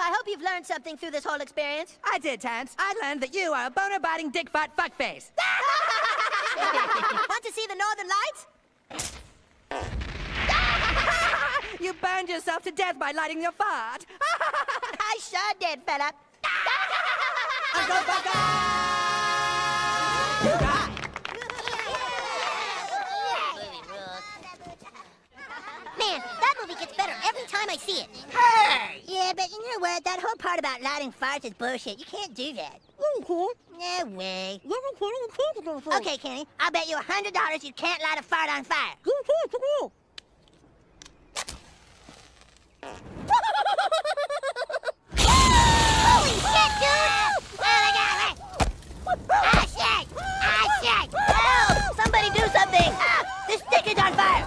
I hope you've learned something through this whole experience. I did, Terrance. I learned that you are a boner-biting, dick-fat fuckface. Want to see the northern lights? you burned yourself to death by lighting your fart. I sure did, fella. Uncle Man, I see it. Hey! Yeah, but you know what? That whole part about lighting farts is bullshit. You can't do that. No way. Okay, Kenny. I'll bet you a hundred dollars you can't light a fart on fire. Holy shit, dude! Oh my god! Ah, shit! Ah, shit! Help! Somebody do something! Ah, this stick is on fire!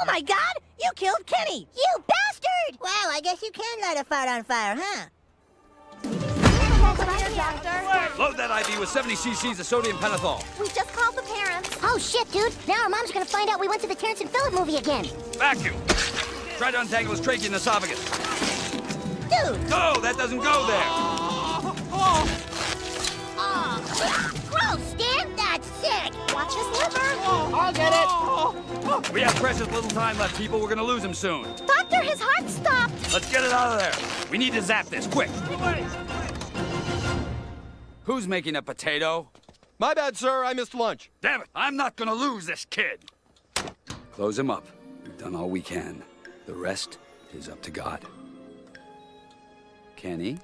Oh my god! You killed Kenny! You bastard! Wow, I guess you can light a fart on fire, huh? Load that IV with 70 cc's of sodium pentothal. We just called the parents. Oh shit, dude! Now our mom's gonna find out we went to the Terrance and Phillip movie again. Vacuum. Try to untangle his trachea and esophagus. Dude! No, that doesn't go there. We have precious little time left, people. We're gonna lose him soon. Doctor, his heart stopped! Let's get it out of there. We need to zap this, quick. Who's making a potato? My bad, sir. I missed lunch. Damn it, I'm not gonna lose this kid. Close him up. We've done all we can. The rest is up to God. Kenny?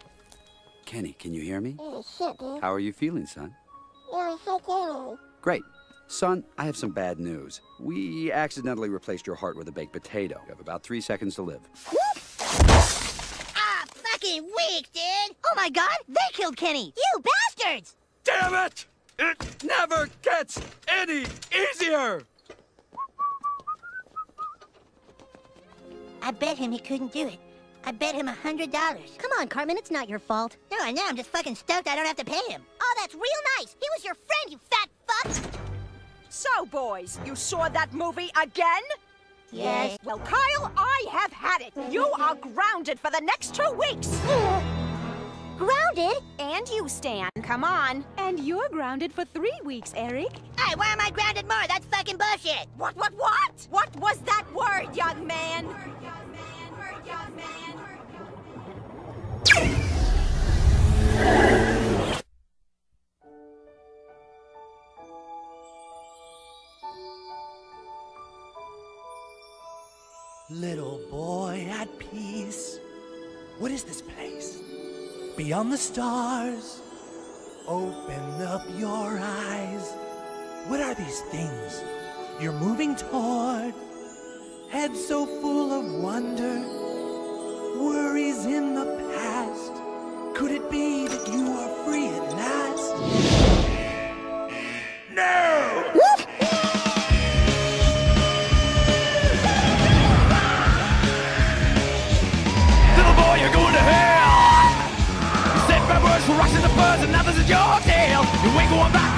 Kenny, can you hear me? Oh, shit, dude. How are you feeling, son? Yeah, so cool. Great. Son, I have some bad news. We accidentally replaced your heart with a baked potato. You have about three seconds to live. Ah, fucking weak, dude! Oh my god, they killed Kenny! You bastards! Damn it! It never gets any easier! I bet him he couldn't do it. I bet him a hundred dollars. Come on, Cartman, it's not your fault. No, I know, I'm just fucking stoked I don't have to pay him. Oh, that's real nice! He was your friend, you fat fuck! So, boys, you saw that movie again? Yes. Well, Kyle, I have had it. You are grounded for the next two weeks. Grounded? And you, Stan. Come on. And you're grounded for three weeks, Eric. Hey, why am I grounded more? That's fucking bullshit! What, what, what? What was that word, young man? Little boy at peace. What is this place? Beyond the stars. Open up your eyes. What are these things you're moving toward? Head so full of wonder. Worries in the past. Could it be that you are free at You ain't going back.